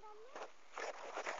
Mommy?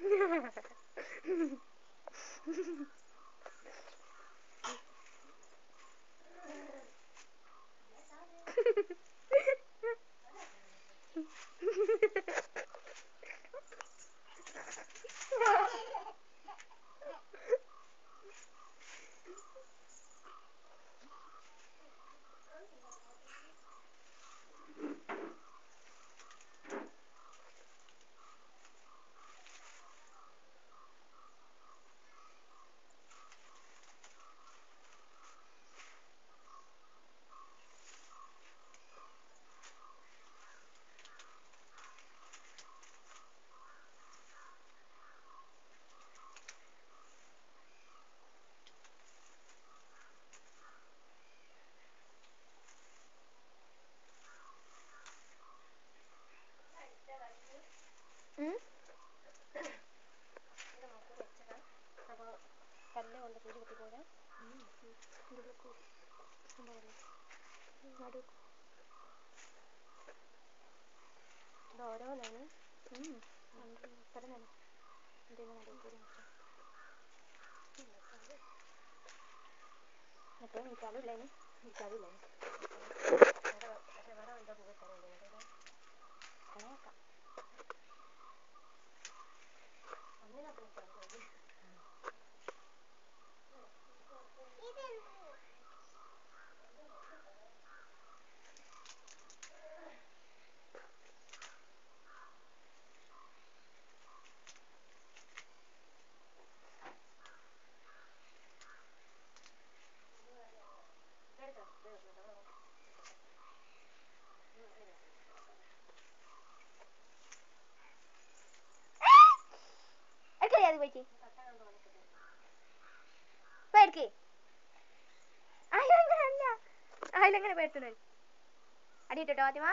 Yeah. ഇത് ഓരോന്നാണ് തന്നെ. ഇതിന് നടുവ് കൂടി നിൽക്കാം മറ്റേ അത് പറ്റി പേടിക്ക്. അതിലെങ്ങനെ അല്ല അതിലെങ്ങനെ പേടുത്തുള്ളൂ അടിയിട്ടോ ആദ്യമാ?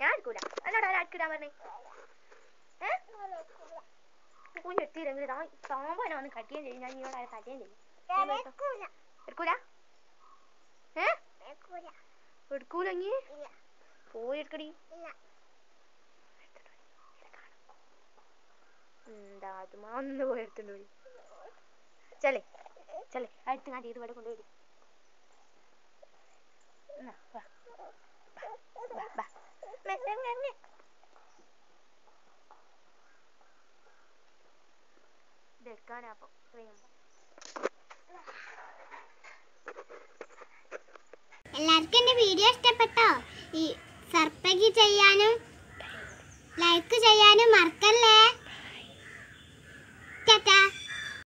ഞാൻ എടുക്കൂല. എന്നോട് ആരാ അടുക്കിടാൻ പറഞ്ഞേ? കുഞ്ഞെത്തിയില്ലെങ്കിൽ താമ്പനെ വന്ന് കട്ടിയും ചെയ്യും ഞാൻ ഇവളെ കട്ടിയും ചെയ്യും. എടുക്കൂല. ഏ? എടുക്കൂലെങ്കി? പോയി എടുക്കടി. എന്താ അത് ഒന്ന് പോയി എടുത്തോണ്ട് പോയി ചെല്ലേ ചെല്ലേ അടുത്ത് കാട്ടി ഇത് ഇവിടെ കൊണ്ടുപോയി എന്നാ, വാ. വാ, വാ. മെല്ലെ ഇങ്ങനെ. ഇതെടുക്കാനാ അപ്പൊ വേഗം എല്ലാവർക്കും എന്റെ വീഡിയോ ഇഷ്ടപ്പെട്ടോ ഈ സർപ്പയ്ക്ക് ചെയ്യാനും